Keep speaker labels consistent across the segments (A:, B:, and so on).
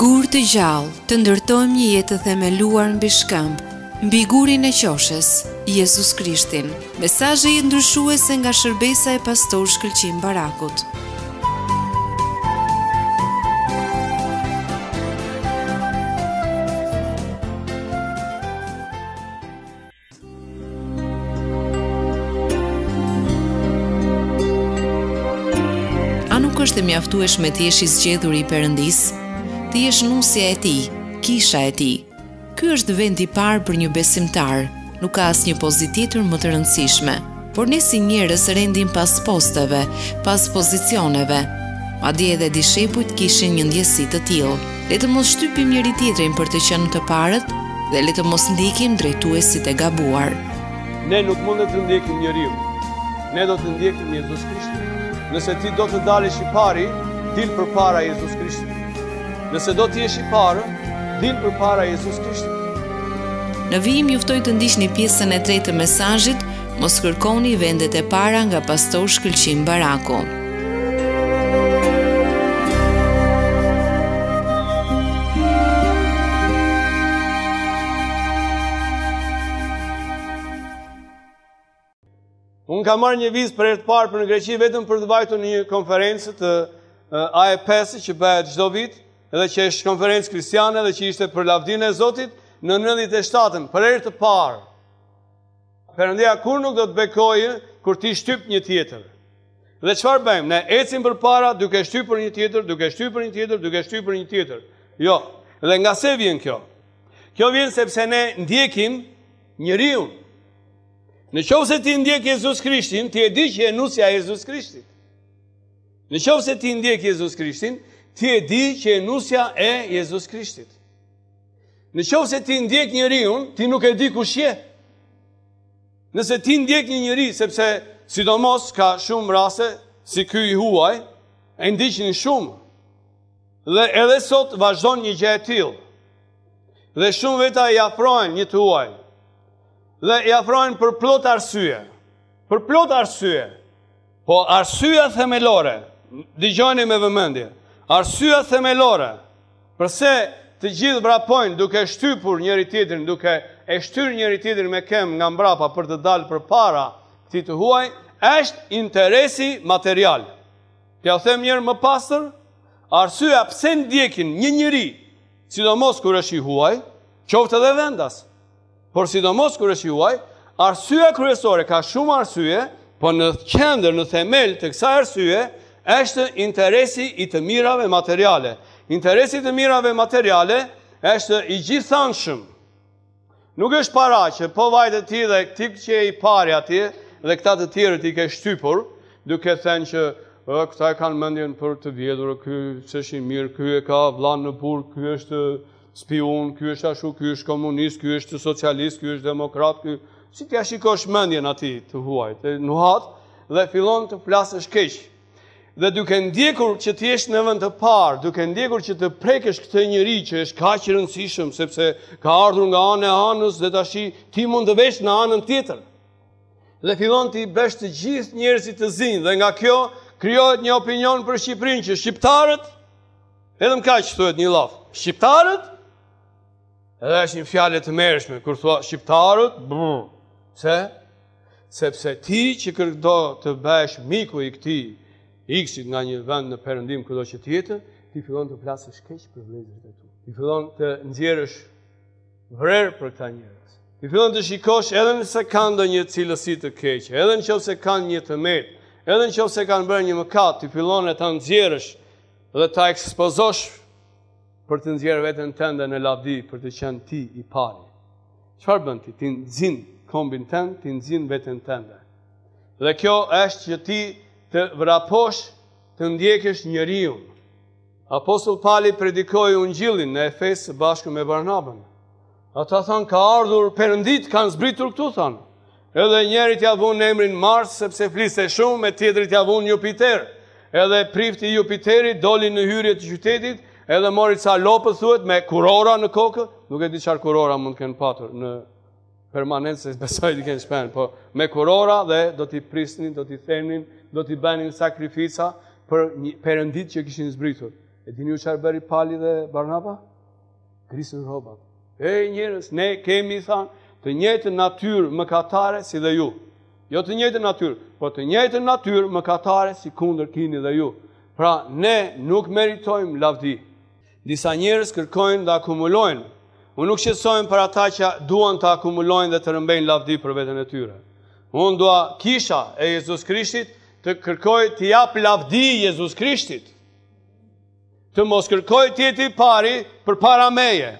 A: Gurë të gjallë, të ndërtojmë një jetë të themeluar mbi shkëmb, mbi gurin e qoshes, Jezus Krishtin. Mesazhe jetë ndryshuese nga shërbesa e pastor Shkëlqim Barakut. A nuk është e mjaftueshme të jesh i zgjedhuri i Perëndisë? Të jesh nusja e tij, kisha e tij. Ky është vendi i parë për një besimtar. Nuk ka asnjë pozitë tjetër më të rëndësishme. Por ne si njerëz rendim pas posteve, pas pozicioneve. Madje edhe dishepujt kishin një ndjesi të tillë. Le të mos shtypim njëri-tjetrin për të qenë të parët dhe le të mos ndjekim drejtuesit e gabuar.
B: Ne nuk mund të ndjekim njeriun. Ne do të ndjekim Jezus Krishtin. Nëse ti do të dalësh i pari, dil përpara Jezus Krishtit. Nëse do të jesh i pari, dil përpara Jezus Krishtit.
A: Në vijim ju ftoj të ndiqni pjesën e tretë të mesazhit Mos kërkoni vendet e para nga pastor Shkëlqim Baraku.
B: Unë kam marrë një vizë për herë të parë për në Greqi vetëm për të vajtur në një konferencë të AEP-së që bëhet çdo vit edhe që është konferencë kristiane dhe që ishte për lavdinë e Zotit në nëntëdhjetë e shtatën për herë të parë. Perëndia kurrë nuk do të bekojë kur ti shtyp një tjetër. Dhe çfarë bëjmë? Ne ecim përpara duke shtypur një tjetër, duke shtypur një tjetër, duke shtypur një tjetër. Jo. Dhe nga se vjen kjo? Kjo vjen sepse ne ndjekim njeriun. Në qoftë se ti ndjek Jezus Krishtin, ti e di që je nusja e Jezus Krishtit. Në qoftë se ti ndjek Jezus Krishtin, ti e di që je nusja e Jezus Krishtit. Në qoftë se ti ndjek njeriun, ti nuk e di kush je. Nëse ti ndjek një njeri, sepse sidomos ka shumë raste, si ky i huaj, e ndiqnin shumë. Dhe edhe sot vazhdon një gjë e tillë. Dhe shumë veta i afrohen një të huaj. Dhe i afrohen për plot arsye. Për plot arsye. Po arsyeja themelore, dëgjoni me vëmendje. Arsyeja themelore përse të gjithë vrapojnë duke shtypur njëri-tjetrin, duke e shtyrë njëri-tjetrin me këmbë nga mbrapa për të dalë përpara këtij të huaj, është interesi material. T'jua them njëherë më pastër, arsyeja pse ndjekin një njeri, sidomos kur është i huaj, qoftë edhe vendas. Por sidomos kur është i huaj, arsyeja kryesore ka shumë arsye, po në qendër, në themel të kësaj arsye është interesi i të mirave materiale. Interesi i të mirave materiale është i gjithanshëm. Nuk është para që po vajte ti dhe ti qe i pari atje dhe këta të tjerët i ke shtypur, duke thënë që e, këta e kanë mendjen për të vjedhur, ky s'është i mirë, ky e ka vllanë në burg, ky është Spiun, ky është ashtu, ky është komunist, ky është socialist, ky është demokrat, ky si t'ia shikosh mendjen atij të huajt, e nuhat dhe fillon të flasësh keq. Dhe duke ndjekur që të jesh në vend të parë, duke ndjekur që të prekësh këtë njeri që është kaq i rëndësishëm sepse ka ardhur nga ana e anës dhe tashi ti mund të vesh në anën tjetër. Dhe fillon t'i bësh të gjithë njerëzit të zinj dhe nga kjo krijohet një opinion për Shqipërinë që shqiptarët Edhe me kaq thuhet një llaf, shqiptarët, edhe është një fjalë e tmerrshme, kur thua shqiptarët, brrr, se, sepse ti që kër- do të bëhesh miku i këtij iksit nga një vend në perëndim kudo që të jetë, ti fillon të flasësh keq për vllezërit e tu. Ti fillon të nxjerrësh vrer për këta njerëz. Ti fillon të shikosh edhe nëse kanë ndonjë cilësi të keqe, edhe në qoftë se kanë një të metë, edhe në qoftë se kanë bërë një mëkat, ti fillon e ta nxjerrësh, Dhe ta ekspozosh për të nxjerrë veten tënde në lavdi për të qenë ti i pari. Çfarë bën ti? Ti nxin kombin tënd, ti nxin veten tënde. Dhe kjo është që ti të vraposh, të ndjekësh njeriun. Apostull Pali predikoi ungjillin në Efes së bashku me Barnabën. Ata thanë, ka ardhur perënditë, kanë zbritur këtu, thanë. Edhe njërit ia vunë emrin Mars, sepse fliste shumë, me tjetrit ia vunë Jupiter. Edhe prifti i Jupiterit doli në hyrje të qytetit, edhe mori ca lopë thuhet me kurora në kokë, nuk e di çfarë kurora mund të kenë patur në permanent, s'e besoj t'i kenë shpënë, po me kurora dhe do t'i prisnin, do t'i thernin, do t'i bënin sakrifica për perënditë që kishin zbritur. E dini ju çfarë bëri Pali dhe Barnaba? Grisën rrobat. E njerëz, ne kemi, thanë, të njëjtën natyrë mëkatare si dhe ju. Jo të njëjtën natyrë, po të njëjtën natyrë mëkatare sikundër kini dhe ju. Pra, ne nuk meritojmë lavdi. Disa njerëz kërkojnë dhe akumulojnë. Unë nuk shqetësohem për ata që duan të akumulojnë dhe të rëmbejnë lavdi për veten e tyre. Unë dua kisha e Jezus Krishtit të kërkojë t'i japë lavdi Jezus Krishtit. Të mos kërkojë të jetë i pari përpara meje.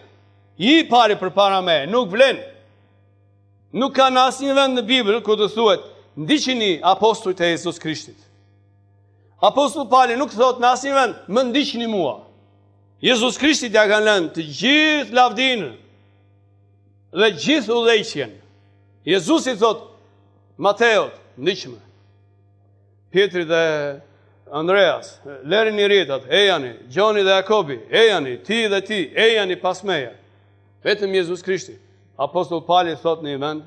B: I pari përpara meje, nuk vlen. Nuk ka në asnjë vend në Bibël ku të thuhet, ndiqini apostujt e Jezus Krishtit. Apostull Pali nuk thotë në asnjë vend, më ndiqni mua. Jezus Krishtit ia kanë lënë të gjithë lavdinë dhe gjithë udhëheqjen. Jezusi i thotë Mateut, ndiqmë. Pjetri dhe Andreas, lërini rrjetat, ejani, Gjoni dhe Jakobi, ejani, ti dhe ti, ejani pas meje. Vetëm Jezus Krishti, apostull Pali thotë në një vend,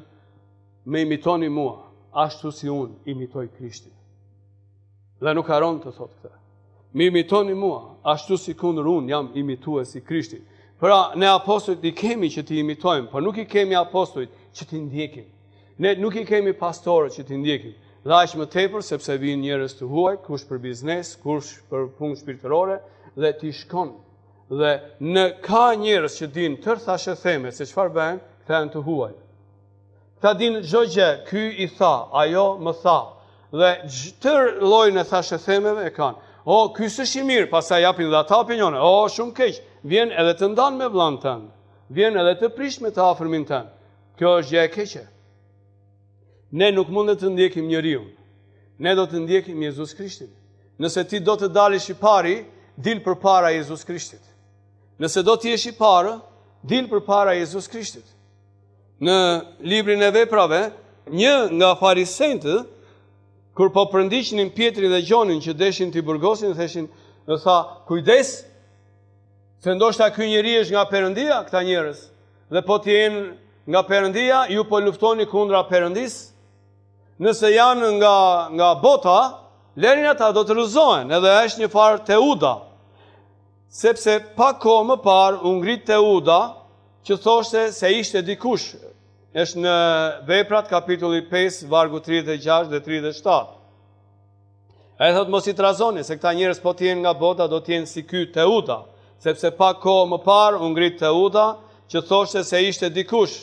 B: më imitoni mua, ashtu si unë imitoj Krishtin. Dhe nuk harron të thotë këtë. Më imitoni mua, ashtu sikundër unë jam imitues i Krishtit. Pra, ne apostujt i kemi që t'i imitojmë, por nuk i kemi apostujt që t'i ndjekim. Ne nuk i kemi pastorët që t'i ndjekim. Dhe aq më tepër sepse vijnë njerëz të huaj, kush për biznes, kush për punë shpirtërore dhe ti shkon. Dhe në ka njerëz që dinë tërë thashethemet se çfarë bëhen, këta janë të huajt. Këta dinë çdo gjë, ky i tha, ajo më tha. Dhe tërë llojin e thashethemeve e kanë. O, ky s'është i mirë, pastaj japin dhe ata opinione. O, shumë keq. Vjen edhe të ndan me vllanë tënd. Vjen edhe të prish me të afërmin tënd. Kjo është gjë e keqe. Ne nuk mund të ndjekim njeriun. Ne do të ndjekim Jezus Krishtin. Nëse ti do të dalësh i pari, dil përpara Jezus Krishtit. Nëse do të jesh i parë, dil përpara Jezus Krishtit. Në librin e veprave, një nga farisenjtë, kur po përndiqnin Pjetrin dhe Gjonin që deshin t'i burgosnin, theshin, dhe tha, kujdes, se ndoshta ky njeri është nga Perëndia, këta njerëz, Dhe po të jenë nga Perëndia, ju po luftoni kundra Perëndisë. Nëse janë nga nga bota, lërini, ata do të rrëzohen, edhe është njëfarë Teuda. Sepse pak kohë më parë u ngrit Teuda që thoshte se ishte dikush. Është në Veprat kapitulli 5 vargu 36 dhe 37. Ai thotë mos i trazoni se këta njerëz po të jenë nga bota do të jenë si ky Teuda, sepse pak kohë më parë u ngrit Teuda që thoshte se ishte dikush.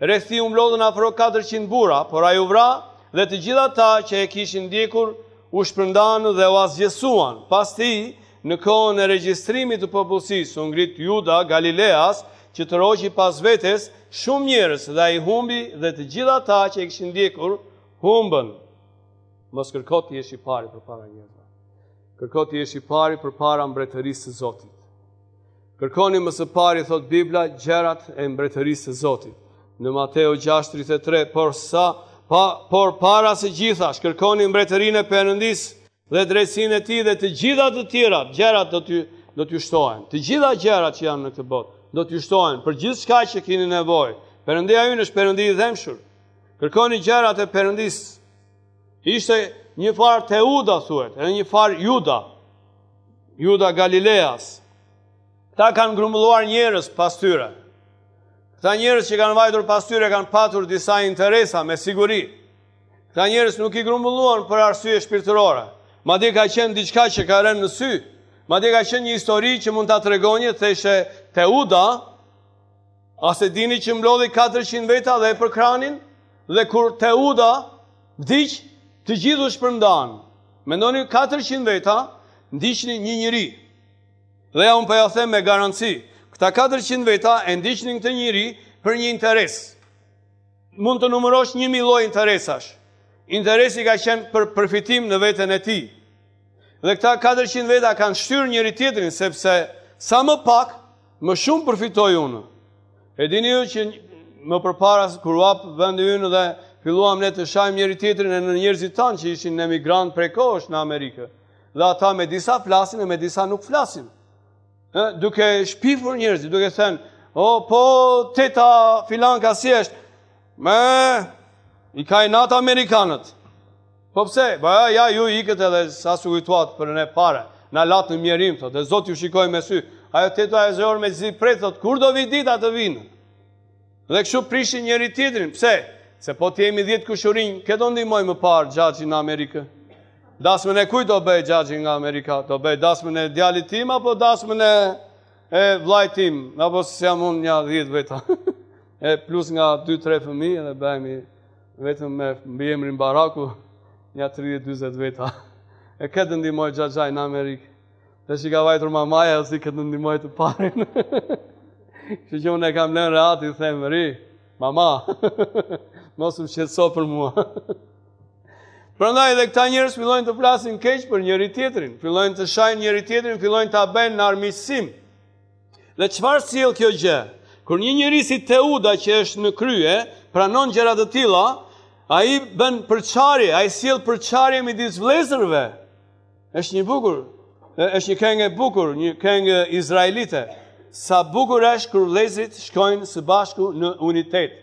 B: Rreth tij u mblodhën afro 400 burra, por ai u vra dhe të gjithë ata që e kishin ndjekur u shpërndanë dhe u asgjësuan. Pas tij, në kohën e regjistrimit të popullsisë u ngrit Juda Galileas që tërhoqi pas vetes shumë njerëz dhe ai humbi dhe të gjithë ata që e kishin ndjekur humbën. Mos kërko të jesh i pari përpara njerëzve. Kërko të jesh i pari përpara mbretërisë së Zotit. Kërkoni më së pari, thotë Bibla, gjërat e mbretërisë së Zotit. Në Mateu 6.33, por sa, pa, por para se gjithash, kërkoni mbretërinë e Perëndisë dhe drejtësinë e tij dhe të gjitha të tjera, gjërat do t'ju do t'ju shtohen. Të gjitha gjërat që janë në këtë botë, do t'ju shtohen për gjithçka që kini nevojë. Perëndia ynë është Perëndi i dhembshur. Kërkoni gjërat e Perëndisë Ishte një farë Teuda, thuhet, edhe një farë Juda, Juda Galileas. Këta kanë grumbulluar njerëz pas tyre. Këta njerëz që kanë vajtur pas tyre kanë patur disa interesa me siguri. Këta njerëz nuk i grumbulluan për arsye shpirtërore. Madje ka qenë diçka që ka rënë në sy. Madje ka qenë një histori që mund ta tregonte të ishe Teuda, A s'e dini që mblodhi 400 veta dhe e përkrahnin? Dhe kur Teuda vdiq, të gjithë u shpërndanë. Mendoni 400 veta ndiqnin një njeri. Dhe ja unë po jua them me garanci, këta 400 veta e ndiqnin këtë njeri për një interes. Mund të numërosh 1000 lloj interesash. Interesi ka qenë për përfitim në veten e tij. Dhe këta 400 veta kanë shtyrë njëri tjetrin sepse sa më pak Më shumë përfitoj unë. E dini ju që më përpara kur u hap vendi ynë dhe filluam ne të shajmë njëri tjetrin e njerëzit tanë që ishin emigrantë prej kohësh në Amerikë. Dhe ata me disa flasin e me disa nuk flasin. Ë duke shpifur njerëzit, duke thënë, "O oh, po teta filanka si është?" Me i ka inat Amerikanët. Po pse, ba po ja, ja ju ikët edhe s'u kujtuat për ne fare, na latë në mjerim, thotë, dhe s'do t'ju shikoj me sy, ajo teta jote mezi pret, thotë, kur do vijë dita të vijnë? Dhe këshu prishin njëri tjetrin, pse? Se po të jemi dhjetë kushërinj, kë do ndihmojë më parë xhaxhi në Amerikë. Dasmën e kujt do bëjë xhaxhi nga Amerika, do bëjë dasmën e djalit tim, apo dasmën e, e vllait tim, apo se jemi nja dhjetë veta. e plus nga 2-3 fëmijë, edhe bëhemi Vetëm me mbiemrin Baraku, nja 30-40 veta. E kë të ndihmojë xhaxhai në Amerikë. Dhe tashi ka vajtur mamaja, e s'di kë të na ndihmojë të parin. Që që unë e kam lënë rehat, i them, rri, mama, mos u shqetëso për mua. Prandaj edhe këta njerëz fillojnë të flasin keq për njëri tjetrin, fillojnë të shajnë njëri tjetrin, fillojnë ta bëjnë në armiqësi. Dhe çfarë sjell kjo gjë? Kur një njeri si Teuda që është në krye, pranon gjëra të tilla, ai bën përçarje, ai sjell përçarje midis vëllezërve. Është një bukur, është një këngë e bukur, një këngë izraelite. Sa bukur është kur vëllezërit shkojnë së bashku në unitet.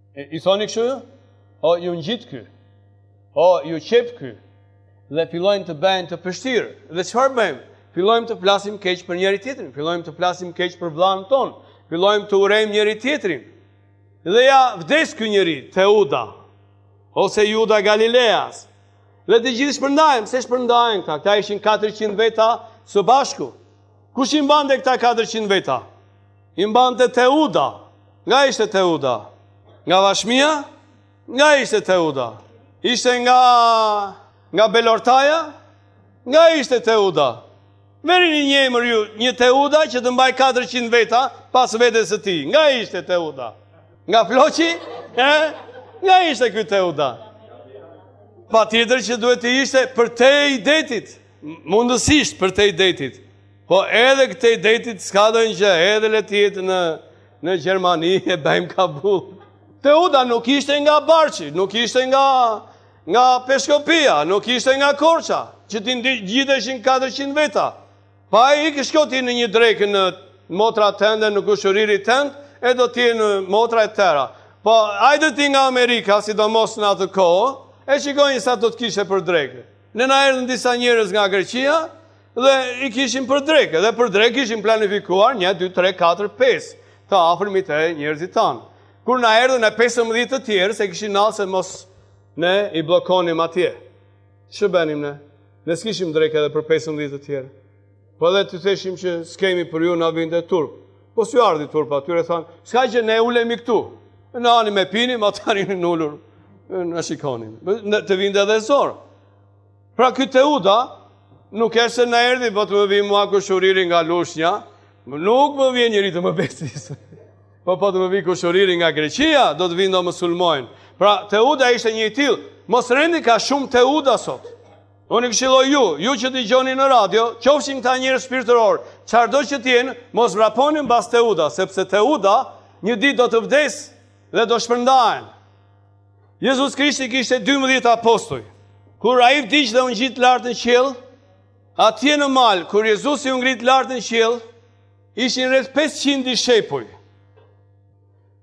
B: E, i thoni kështu ju? O, iu ngjit ky. O, iu qep ky. Dhe fillojnë të bëjnë të pështirë. Dhe çfarë bëjmë? Fillojmë të flasim keq për njëri-tjetrin. Fillojmë të flasim keq për vëllanë tonë. Fillojmë të urrejmë njëri-tjetrin. Dhe ja, vdes ky njeri, Teuda. Ose Juda Galileas. Dhe të gjithë shpërndahen, se shpërndahen këta. Këta ishin 400 veta së bashku. Kush i mbante këta 400 veta? I mbante Teuda. Nga ishte Teuda? Nga Vashtëmia? Nga ishte Teuda? Ishte nga nga Belortaja? Nga ishte Teuda? Vërini një emër ju, një Teuda që të mbajë 400 veta pas vetes së tij. Nga ishte Teuda? Nga Floqi? E? Nga ishte ky Teuda? Patjetër që duhet të ishte përtej detit. Mundësisht përtej detit. Po edhe këtej detit s'ka ndonjë gjë, edhe le të jetë në, në Gjermani e bëjmë kabull. Teuda nuk ishte nga Barçi, nuk ishte nga, nga Peshkopia, nuk ishte nga Korça, që t'i ngjiteshin 400 veta. Pa ik shko ti në një drekë në motra jote, në kushuriri tënd, e do të vijnë motrat e tëra. Po hajde ti nga Amerika, sidomos në atë kohë, e shikojmë sa do të kishe për drekë. Ne na erdhën disa njerëz nga Greqia, Dhe i kishim për drekë, dhe për drekë kishim planifikuar 1, 2, 3, 4, 5, të afërmit e njerëzit tanë. Kur na erdhën e 15 të tjerë, se kishin hall se mos ne i bllokonim atje. Ç'të bënim ne? Ne s'kishim drekë edhe për 15 të tjerë. Po edhe t'i thoshim që s'kemi për ju na vinte turp. Po s'iu erdhi turp atyre, thanë, s'ka gjë ne ulemi këtu. Ne hanim e pinim, ata rrinin ulur, na shikonin. Të vinte edhe zor. Pra ky Teuda, nuk është se na erdhi, po të më vijë mua kushuriri nga lushnja, nuk më vjen njeri të më bezdisë. Po po të më vijë kushuriri nga Greqia, do të vijnë, do më sulmojnë. Pra Teuda ishte një i tillë, mos rendni, ka shumë Teuda sot. Unë ju këshilloj ju, ju që dëgjoni në radio, qofshin këta njerëz shpirtërorë, çfarëdo që të jenë, mos vraponi mbas Teuda, sepse Teuda një ditë do të vdesë dhe do shpërndahen. Jezus Krishti kishte 12 apostuj. Kur ai vdiq dhe u ngjit lart në qiell, atje në mal, kur Jezusi u ngrit lart në qiell, ishin rreth 500 dishepuj.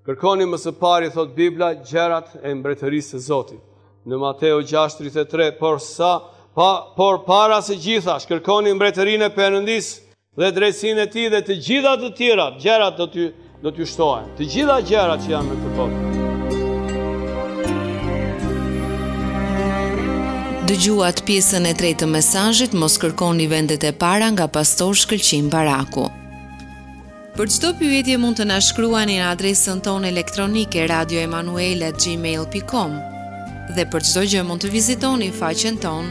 B: Kërkoni më së pari, thotë Bibla, gjërat e mbretërisë së Zotit. Në Mateu 6.33, por sa, pa, por para së gjithash, kërkoni mbretërinë e Perëndisë, Dhe drejtësinë e tij dhe të gjitha të tjera gjërat do t'ju shtohen. Të gjitha gjërat që janë në këtë botë.
A: Dëgjuat pjesën e tretë të mesazhit, mos kërkoni vendet e para nga pastor Shkëlqim Baraku. Për çdo pyetje mund të na shkruani në adresën tonë elektronike radioemanuel@gmail.com dhe për çdo gjë mund të vizitoni faqen tonë